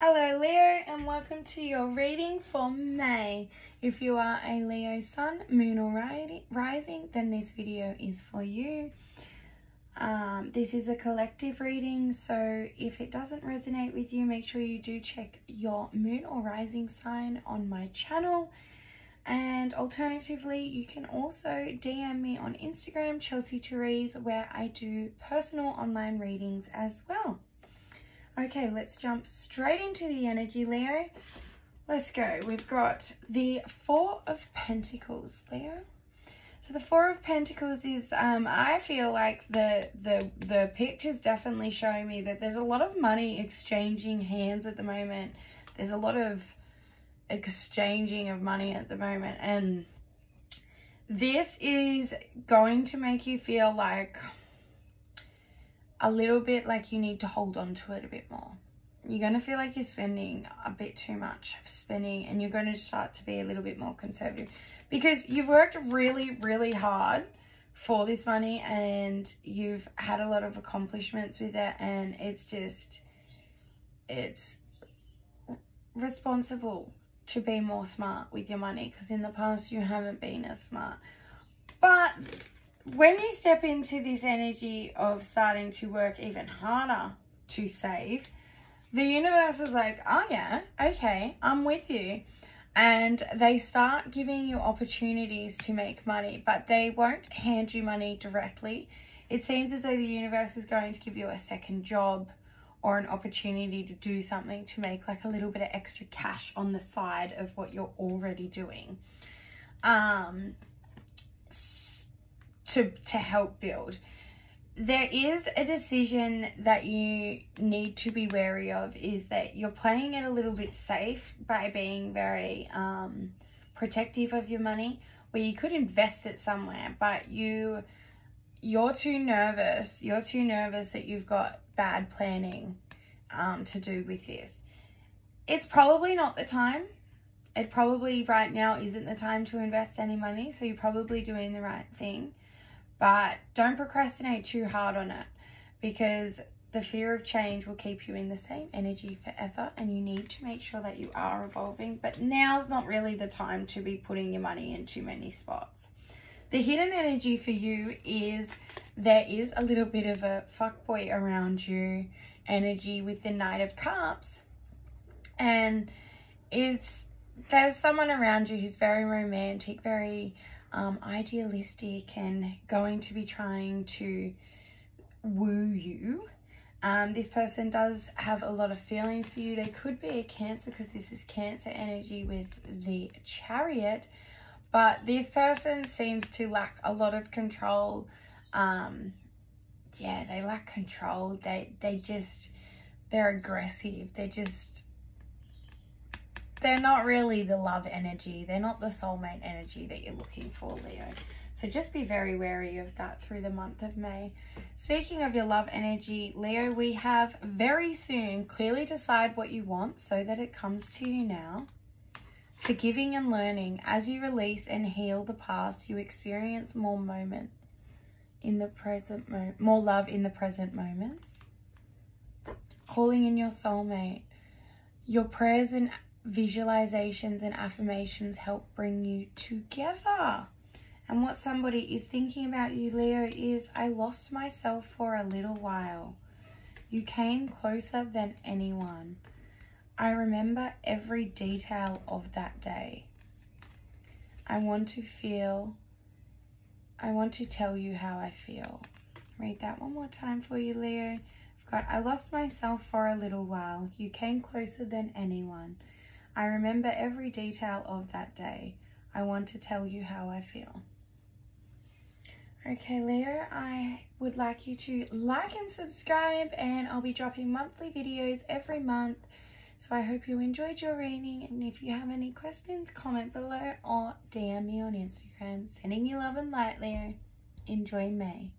Hello Leo and welcome to your reading for May. If you are a Leo sun, moon or rising then this video is for you. Um, this is a collective reading so if it doesn't resonate with you make sure you do check your moon or rising sign on my channel and alternatively you can also DM me on Instagram Chelsea Terese where I do personal online readings as well. Okay, let's jump straight into the energy, Leo. Let's go. We've got the Four of Pentacles, Leo. So the Four of Pentacles is, um, I feel like the, the, the picture's definitely showing me that there's a lot of money exchanging hands at the moment. There's a lot of exchanging of money at the moment. And this is going to make you feel like a little bit like you need to hold on to it a bit more. You're going to feel like you're spending a bit too much spending and you're going to start to be a little bit more conservative because you've worked really, really hard for this money and you've had a lot of accomplishments with it and it's just, it's responsible to be more smart with your money because in the past you haven't been as smart. But when you step into this energy of starting to work even harder to save, the universe is like, oh yeah, okay, I'm with you. And they start giving you opportunities to make money, but they won't hand you money directly. It seems as though the universe is going to give you a second job or an opportunity to do something to make like a little bit of extra cash on the side of what you're already doing. Um, to, to help build. There is a decision that you need to be wary of is that you're playing it a little bit safe by being very um, protective of your money where you could invest it somewhere, but you you're too nervous. You're too nervous that you've got bad planning um, to do with this. It's probably not the time. It probably right now isn't the time to invest any money, so you're probably doing the right thing. But don't procrastinate too hard on it because the fear of change will keep you in the same energy forever and you need to make sure that you are evolving. But now's not really the time to be putting your money in too many spots. The hidden energy for you is there is a little bit of a fuckboy around you energy with the Knight of Cups. And it's there's someone around you who's very romantic, very um, idealistic and going to be trying to woo you. Um, this person does have a lot of feelings for you. They could be a Cancer because this is Cancer energy with the Chariot. But this person seems to lack a lot of control. Um, yeah, they lack control. They, they just, they're aggressive. They're just they're not really the love energy. They're not the soulmate energy that you're looking for, Leo. So just be very wary of that through the month of May. Speaking of your love energy, Leo, we have very soon clearly decide what you want so that it comes to you now. Forgiving and learning. As you release and heal the past, you experience more moments in the present moment, more love in the present moments. Calling in your soulmate. Your prayers and visualizations and affirmations help bring you together. And what somebody is thinking about you, Leo, is I lost myself for a little while. You came closer than anyone. I remember every detail of that day. I want to feel, I want to tell you how I feel. Read that one more time for you, Leo. I've got, I lost myself for a little while. You came closer than anyone. I remember every detail of that day. I want to tell you how I feel. Okay, Leo, I would like you to like and subscribe and I'll be dropping monthly videos every month. So I hope you enjoyed your reading and if you have any questions, comment below or DM me on Instagram. Sending you love and light, Leo. Enjoy May.